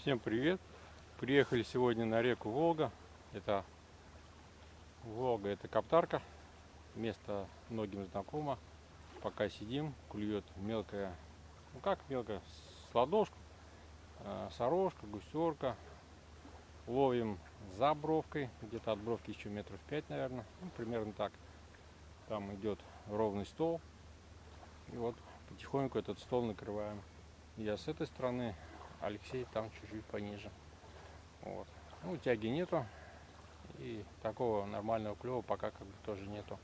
Всем привет! Приехали сегодня на реку Волга. Это Волга, это Каптарка. Место многим знакомо. Пока сидим, клюет мелкая, ну как мелкая, с ладошку, э, сорожка, гусерка. Ловим за бровкой, где-то от бровки еще метров пять, наверное, ну, примерно так. Там идет ровный стол. И вот потихоньку этот стол накрываем. Я с этой стороны, Алексей там чуть-чуть пониже. Вот. Ну, тяги нету. И такого нормального клева пока как бы тоже нету.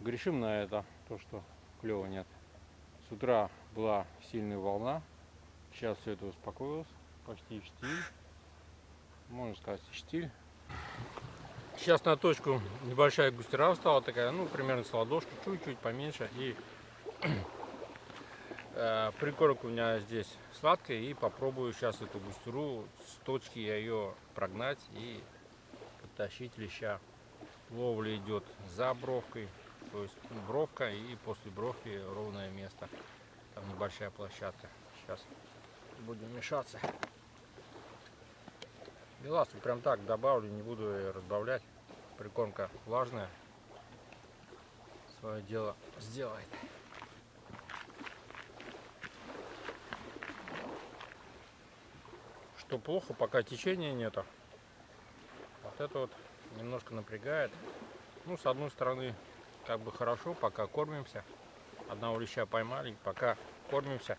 Грешим на это, то что клева нет. С утра была сильная волна. Сейчас все это успокоилось. Почти штиль. Можно сказать, штиль. Сейчас на точку небольшая густера стала такая, ну, примерно с ладошки, чуть-чуть поменьше. И прикорок у меня здесь сладкая и попробую сейчас эту густеру с точки я ее прогнать и подтащить леща. Ловля идет за бровкой, то есть бровка и после бровки ровное место. Там небольшая площадка. Сейчас будем мешаться. Беласу прям так добавлю, не буду разбавлять. Прикормка влажная. Свое дело сделает. Что плохо, пока течения нету. Вот это вот немножко напрягает. Ну, с одной стороны, как бы хорошо, пока кормимся. Одного леща поймали, пока кормимся.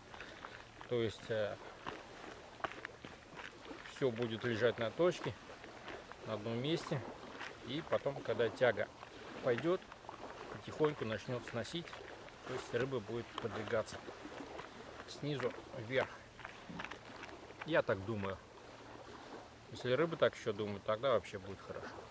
То есть э, все будет лежать на точке, на одном месте. И потом, когда тяга пойдет, потихоньку начнет сносить. То есть рыба будет подвигаться снизу вверх. Я так думаю. Если рыбы так еще думают, тогда вообще будет хорошо.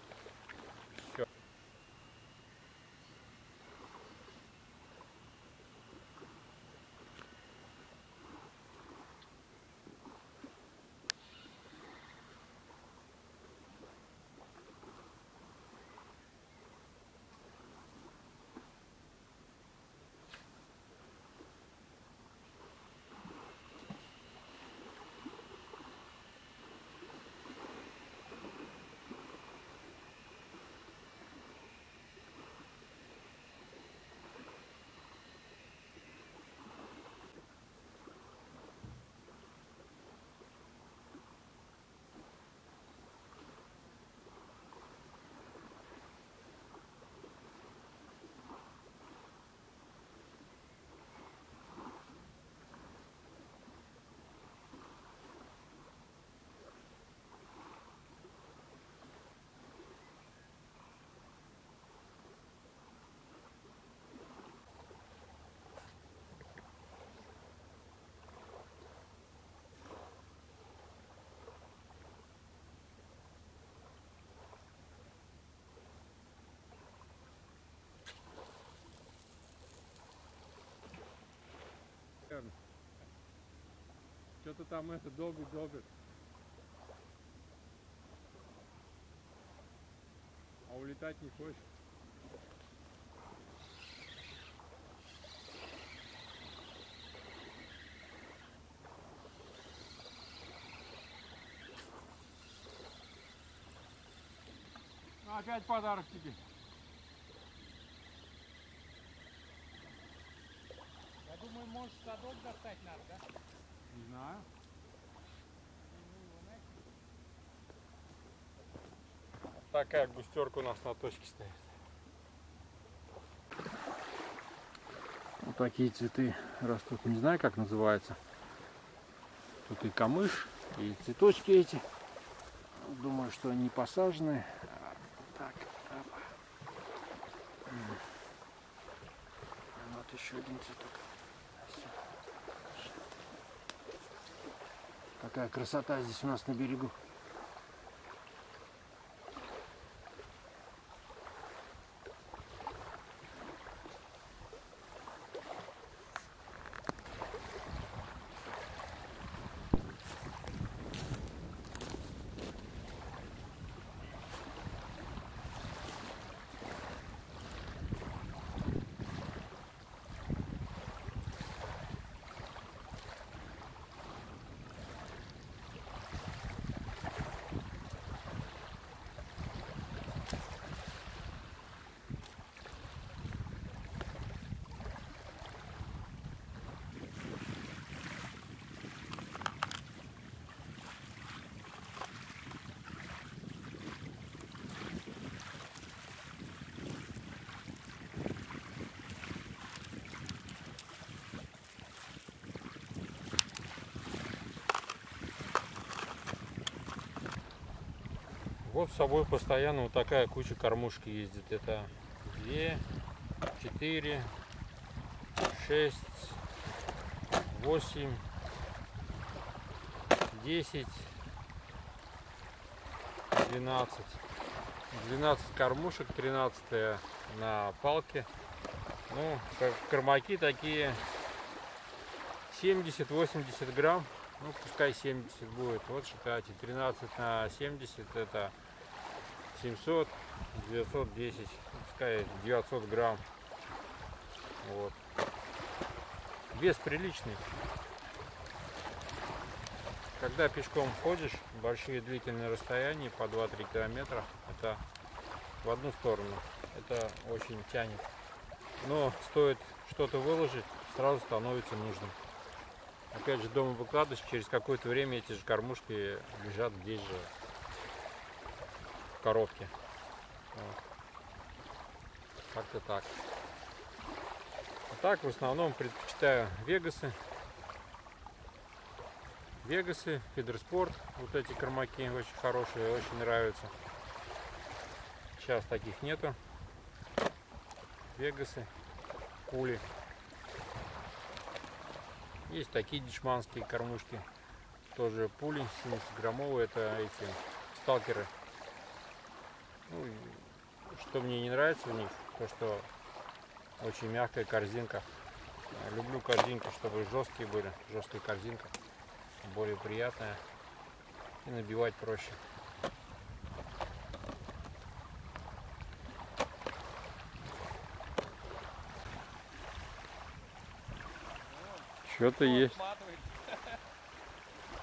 Что-то там это долго долбит. А улетать не хочешь. Ну, опять подарок тебе. Я думаю, может садок достать надо, да? Не знаю. Такая густерка у нас на точке стоит. Вот такие цветы растут. Не знаю, как называется. Тут и камыш, и цветочки эти. Думаю, что они посажены. Так, опа. Вот еще один цветок. Какая красота здесь у нас на берегу. Вот с собой постоянно вот такая куча кормушки ездит. Это 2, 4, 6, 8, 10, 12. 12 кормушек, 13 на палке. Ну, как кормаки такие 70-80 грамм. Ну, пускай 70 будет. Вот считайте, 13 на 70 это 700, 910, пускай 900 грамм. Вот. Вес приличный. Когда пешком ходишь, большие длительные расстояния, по 2-3 километра, это в одну сторону. Это очень тянет. Но стоит что-то выложить, сразу становится нужным. Опять же, дома выкладываешь, через какое-то время эти же кормушки лежат здесь же, в коробке. Вот. Как-то так. А так, в основном, предпочитаю Вегасы. Вегасы, Фидерспорт, вот эти кормаки очень хорошие, очень нравятся. Сейчас таких нету. Вегасы, кули. Есть такие дешманские кормушки. Тоже пули 70-граммовые. Это эти сталкеры. Ну, что мне не нравится в них, то что очень мягкая корзинка. Люблю корзинки, чтобы жесткие были. Жесткая корзинка. Более приятная. И набивать проще. Что-то есть.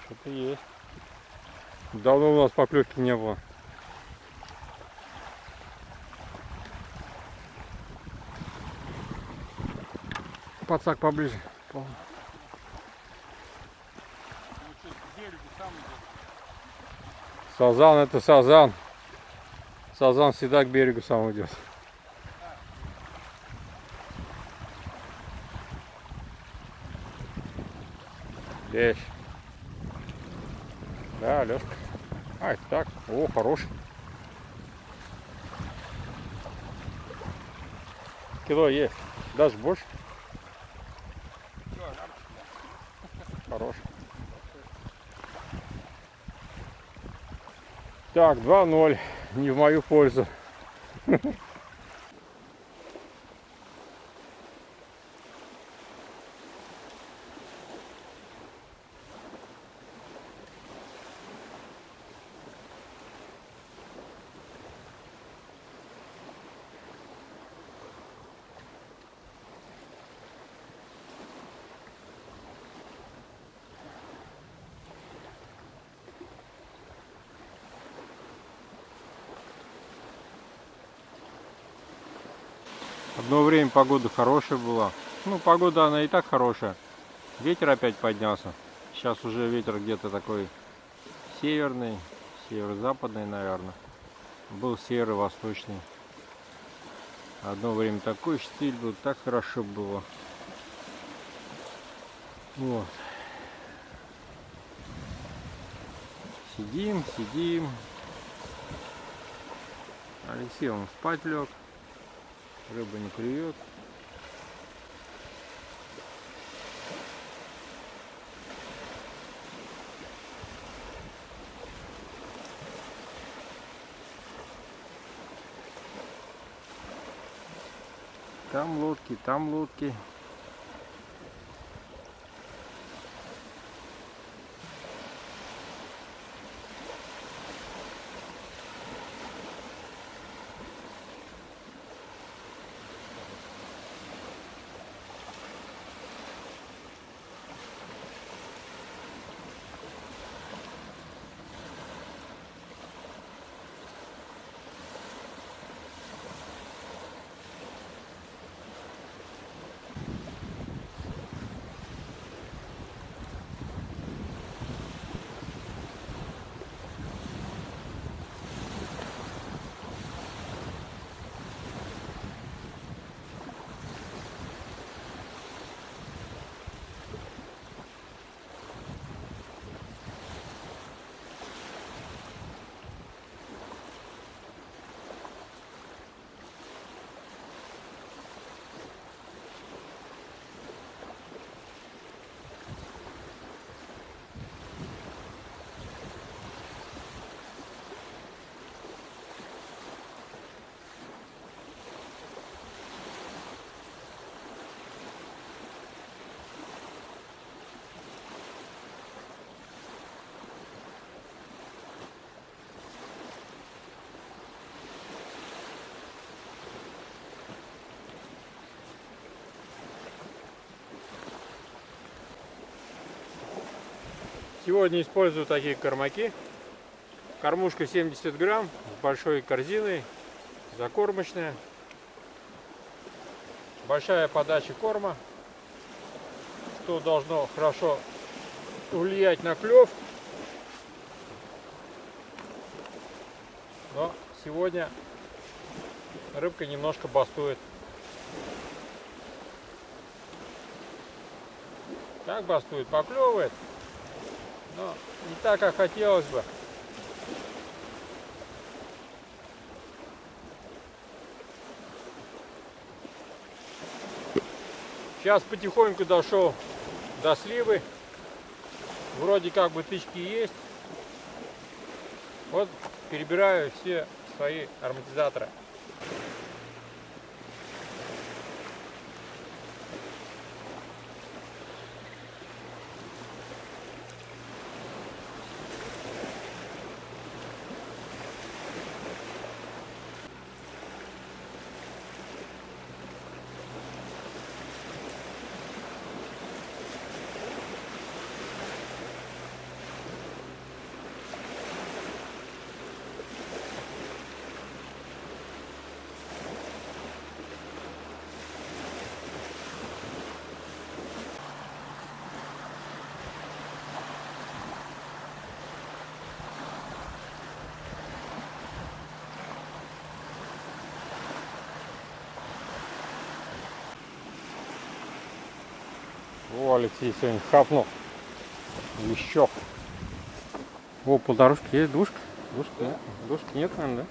Что-то есть. Давно у нас поклевки не было. Пацак поближе. Сазан это сазан. Сазан всегда к берегу сам идет. Лещ. Да, лёгко. А, это так. О, хороший. Кило есть. Даже больше. Так, 2-0. Не в мою пользу. Одно время погода хорошая была. Ну, погода она и так хорошая. Ветер опять поднялся. Сейчас уже ветер где-то такой северный, северо-западный, наверное. Был северо-восточный. Одно время такой штиль был, так хорошо было. Вот. Сидим, сидим. Алексей он спать лег. Рыба не клюет. Там лодки, там лодки. Сегодня использую такие кормаки. Кормушка 70 грамм с большой корзиной, закормочная. Большая подача корма, что должно хорошо влиять на клев. Но сегодня рыбка немножко бастует. Так бастует, поклевывает, но не так, как хотелось бы. Сейчас потихоньку дошел до сливы. Вроде как бы тычки есть. Вот перебираю все свои ароматизаторы. О, Алексей сегодня хапнул. Еще. О, полторушки есть, двушка. Двушка, нет? Двушки нет, наверное,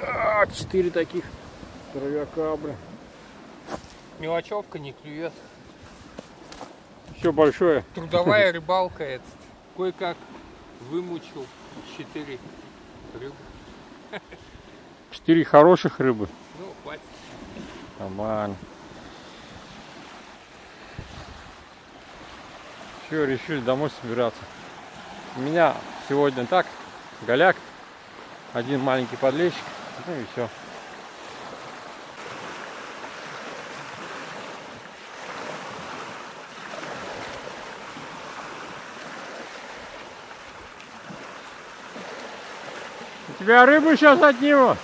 да? А, четыре таких здоровяка, блин. Мелочевка не клюет. Все большое. Трудовая рыбалка это. Кое-как вымучил четыре рыбы. Четыре хороших рыбы. Ну, хватит. Нормально. Все, решили домой собираться. У меня сегодня так, голяк, один маленький подлещик, ну и все. Тебя рыбу сейчас отниму.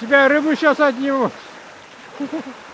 Тебя рыбу сейчас отниму.